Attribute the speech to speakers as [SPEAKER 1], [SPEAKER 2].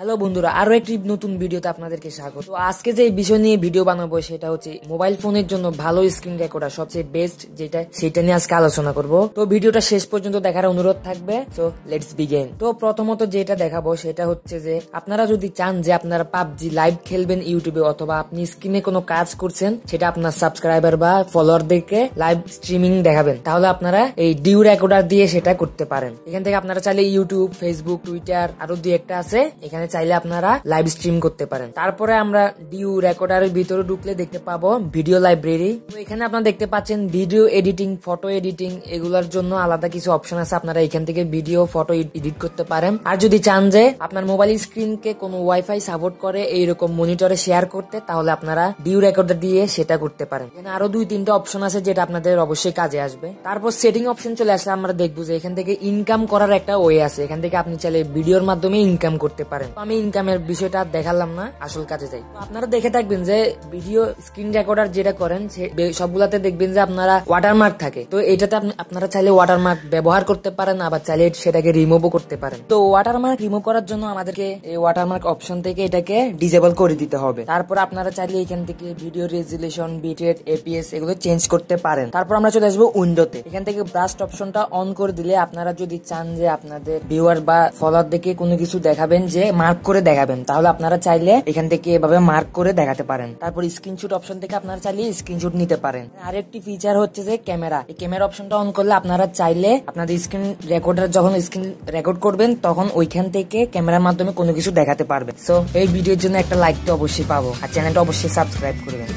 [SPEAKER 1] Hello বন্ধুরা, আরও একটি নতুন ভিডিওতে আপনাদেরকে স্বাগত। তো আজকে যে বিষয় নিয়ে ভিডিও বানাবো সেটা হচ্ছে মোবাইল ফোনের জন্য ভালো স্ক্রিন রেকর্ডার সবচেয়ে বেস্ট যেটা, সেটা নিয়ে আজকে আলোচনা করব। তো ভিডিওটা শেষ পর্যন্ত দেখার অনুরোধ থাকবে তো লেটস বিগেন তো প্রথমত যেটা দেখাবো সেটা হচ্ছে যে, আপনারা যদি চান যে আপনারা পাবজি লাইভ খেলবেন ইউটিউবে অথবা আপনি স্ক্রিনে কোনো কাজ করছেন, সেটা আপনার সাবস্ক্রাইবার বা ফলোয়ারদেরকে লাইভ স্ট্রিমিং দেখাবেন, তাহলে আপনারা এই ডিউ রেকর্ডার দিয়ে সেটা করতে পারেন। এখান থেকে আপনারা চাইলে ইউটিউব ফেসবুক টুইটার আরও দুই একটা আছে, এখানে চাইলে আপনারা লাইভ স্ট্রিম করতে পারেন। তারপরে আমরা ডিউ রেকর্ডারের ভিতরে ঢুকলে দেখতে পাবো ভিডিও লাইব্রেরি তো এখানে আপনারা দেখতে পাচ্ছেন ভিডিও এডিটিং ফটো এডিটিং এগুলোর জন্য আলাদা কিছু অপশন আছে। আপনারা এখান থেকে ভিডিও ফটো এডিট করতে পারেন। আর যদি চান যে আপনার মোবাইল স্ক্রিনকে কোনো ওয়াইফাই সাপোর্ট করে, এইরকম মনিটরে শেয়ার করতে, তাহলে আপনারা ডিউ রেকর্ডার দিয়ে সেটা করতে পারেন। এখানে আরও দুই তিনটা অপশন আছে যেটা আপনাদের অবশ্যই কাজে আসবে। তারপর সেটিং অপশন চলে আসলে আমরা দেখব যে এখান থেকে ইনকাম করার একটা ওয়ে আছে। এখান থেকে আপনি চাইলে ভিডিওর মাধ্যমে ইনকাম করতে পারেন। আমি ইনকামের বিষয়টা দেখালাম না, আসল কাজে যাই। আপনারা দেখে থাকবেন যে ভিডিও স্ক্রিন রেকর্ডার যেটা করেন সবগুলাতে দেখবেন যে আপনারা ওয়াটারমার্ক থাকে। তো এটাতে আপনারা চাইলে ওয়াটারমার্ক ব্যবহার করতে পারেন, আবার চাইলে সেটাকে রিমুভও করতে পারেন। তো ওয়াটারমার্ক রিমুভ করার জন্য আমাদেরকে এই ওয়াটারমার্ক অপশন থেকে এটাকে ডিজেবল করে দিতে হবে। তারপর আপনারা চাইলে এখান থেকে ভিডিও রেজুলেশন বিটরেট এপিএস এগুলো চেঞ্জ করতে পারেন। তারপর আমরা চলে আসব উইন্ডোতে এখান থেকে ব্রাস্ট অপশনটা অন করে দিলে আপনারা যদি চান যে আপনাদের ভিউয়ার বা ফলোয়ার দেখে কোনো কিছু দেখাবেন যে মার্ক করে দেখাবেন। তাহলে আপনারা চাইলে এখান থেকে এভাবে মার্ক করে দেখাতে পারেন। তারপর স্ক্রিনশুট অপশন থেকে আপনারা চাইলে স্ক্রিনশুট নিতে পারেন। আরেকটি ফিচার হচ্ছে যে ক্যামেরা এই ক্যামেরা অপশনটা অন করলে আপনারা চাইলে আপনাদের স্ক্রিন রেকর্ডার যখন স্ক্রিন রেকর্ড করবেন, তখন ওইখান থেকে ক্যামেরার মাধ্যমে কোনো কিছু দেখাতে পারবেন। সো এই ভিডিওর জন্য একটা লাইক তো অবশ্যই পাবো। আর চ্যানেলটা অবশ্যই সাবস্ক্রাইব করবেন।